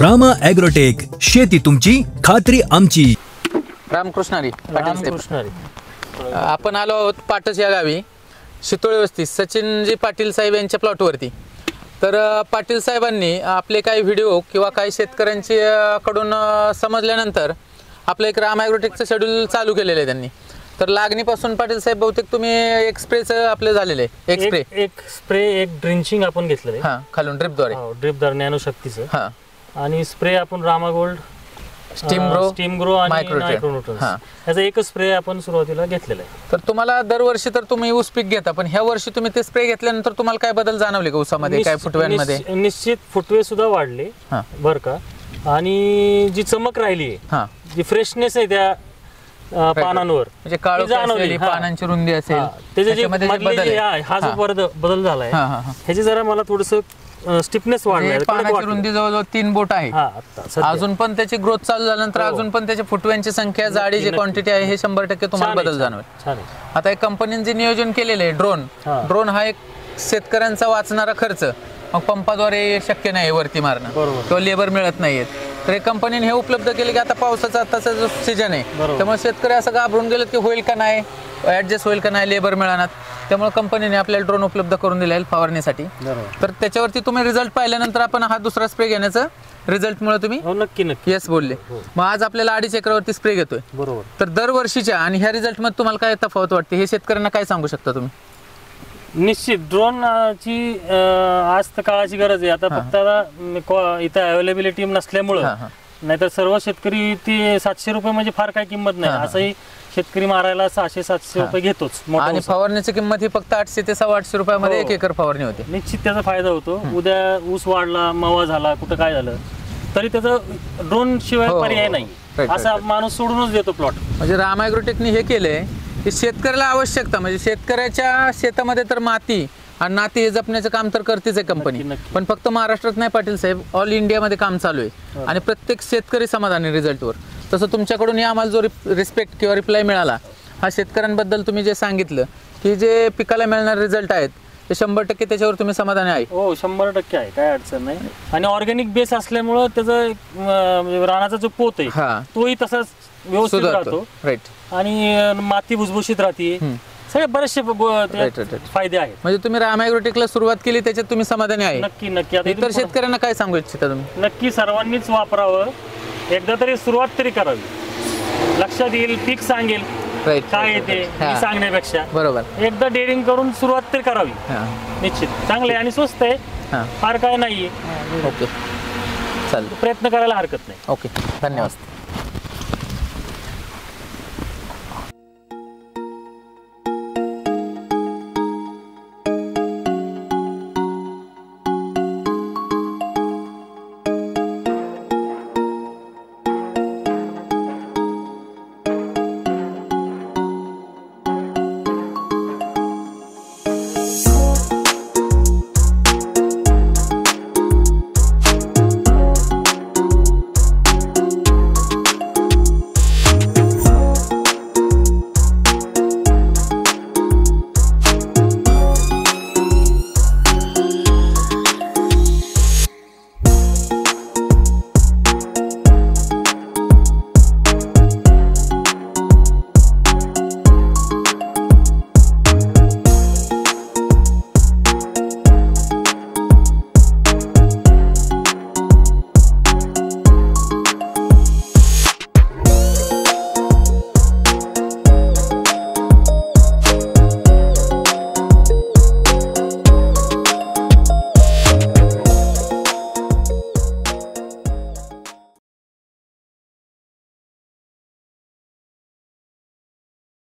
Rama agrotech शेती तुमची खात्री आमची. रामकृष्णारी पाटील साहेब. आपण आलो आहोत पाटस या गावी शितोळे वस्ती सचिनजी पाटील साहेब यांच्या प्लॉटवरती तर अ, पाटील साहेबांनी आपले काही व्हिडिओ किंवा काही शेतकऱ्यांची अ, कडून अ, समजल्यानंतर आपलं एक राम ॲग्रोटेकचं शेड्यूल चालू केलेलं आहे त्यांनी. तर लागणीपासून पाटील साहेब बहुतेक तुम्ही एक स्प्रेचं आपलं झालेलं आहे एक स्प्रे एक स्प्रे एक ड्रिंचिंग आपण घेतलेलं हां खालून ड्रिपद्वारे आहे ड्रिपदार नॅनो शक्तीचं हां. आणि स्प्रे आपण Rama gold steam grow steam grow आणि. मायक्रोन्यूट्रन्स हां. याचा एकच स्प्रे आपण सुरुवातीला घेतलेला आहे तर तुम्हाला दरवर्षी तर तुम्ही ऊस पीक घेता पण ह्या वर्षी तुम्ही ते स्प्रे घेतल्यानंतर तुम्हाला काय बदल जाणवले का ऊसामध्ये काय फुटव्यांमध्ये निश्च- निश्चित फुटवे सुद्धा वाढले हां बर का आणि जी चमक राहिली आहे हां जी फ्रेशनेस आहे त्या पानांवर म्हणजे हां. पानांची रुंदी असेल त्याच्यामध्ये हा जो. बदल झालाय. ह्याची जरा मला थोडस स्टिफनेस म्हणजे पानाची वाटलं. रुंदी जवळजवळ तीन बोट आहे हा. अजून पण त्याची ग्रोथ चालू झाल्यानंतर हो. अजून पण त्याच्या फुटव्यांची संख्या जाडी जी. क्वांटिटी आहे हे शंभर टक्के तुम्हाला बदल जाणवेल आता एक कंपनीने जे नियोजन केलेलं आहे ड्रोन. ड्रोन हा एक शेतकऱ्यांचा वाचणारा खर्च मग पंपाद्वारे शक्य नाही वरती मारणं. किंवा लेबर मिळत नाहीयेत तर एक कंपनीने हे उपलब्ध केले की आता पावसाचा आताचा जो सीजन आहे. त्यामुळे शेतकरी असं घाबरून गेलेत की होईल का नाही ऍडजस्ट होईल का नाही लेबर मिळणार त्यामुळे कंपनीने आपल्याला ड्रोन उपलब्ध करून दिला फवारणीसाठी. तर त्याच्यावरती तुम्ही रिझल्ट पाहिल्यानंतर आपण हा दुसरा स्प्रे घेण्याचं रिझल्टमुळे तुम्ही हो नक्की नक्की. येस बोलले. मग आज आपल्याला अडीच एकरावरती स्प्रे घेतोय. बरोबर. तर दरवर्षीच्या आणि ह्या रिझल्टमध्ये तुम्हाला काय तफावत वाटते हे शेतकऱ्यांना काय सांगू शकता तुम्ही? निश्चित. ड्रोन ची अं, आज तर काळाची गरज आहे. आता फक्त आता इथं अवेलेबिलिटी नसल्यामुळं. हा, हा. नाहीतर सर्व शेतकरी ती सातशे रुपये म्हणजे फार काही किंमत नाही. असंही शेतकरी मारायला सहाशे सातशे रुपये घेतोच आणि. फवारणीची किंमत ही फक्त आठशे ते सव्वा आठशे रुपयामध्ये हो. एक एकर फवारणी होते. निश्चित त्याचा फायदा होतो. उद्या ऊस वाढला मवा झाला कुठं काय झालं तरी त्याचं ड्रोन शिवाय हो, हो, पर्याय हो. नाही. असा माणूस सोडूनच देतो प्लॉट म्हणजे राम ॲग्रोटेकनी हे केलंय की शेतकऱ्याला आवश्यकता म्हणजे शेतकऱ्याच्या शेतामध्ये तर माती आणि नाती हे जपण्याचं काम तर करतेच आहे कंपनी. पण फक्त महाराष्ट्रात नाही पाटील साहेब ऑल इंडियामध्ये काम चालू आहे. आणि प्रत्येक शेतकरी समाधानी रिझल्टवर तसं तुमच्याकडून या आम्हाला जो रिस्पेक्ट किंवा रिप्लाय मिळाला हा शेतकऱ्यांबद्दल तुम्ही जे सांगितलं की जे पिकाला मिळणारे रिझल्ट आहेत ते शंभर टक्के त्याच्यावर तुम्ही समाधानी आहे. हो शंभर टक्के आहे काय अडचण नाही. आणि ऑर्गॅनिक बेस असल्यामुळं त्याचं म्हणजे रानाचा जो पोत आहे हा. तोही तसाच व्यवस्थित राहतो. राईट आणि माती भुसभुशीत राहते. सगळे बरेचसे. फायदे आहेत. म्हणजे तुम्ही राम ॲग्रोटेकला सुरुवात केली त्याच्यात तुम्ही समाधानी आहे. नक्की नक्की. आता इतर शेतकऱ्यांना काय सांगू इच्छिता तुम्ही? नक्की सर्वांनीच वापरावं. एकदा तरी सुरुवात तरी करावी. लक्षात येईल पीक सांगेल. काय येते सांगण्यापेक्षा. बरोबर. एकदा डेअरिंग करून सुरुवात तरी करावी. निश्चित. चांगले आणि स्वस्त आहे. फार काय नाहीये. ओके. चालेल. प्रयत्न करायला हरकत नाही. ओके. धन्यवाद.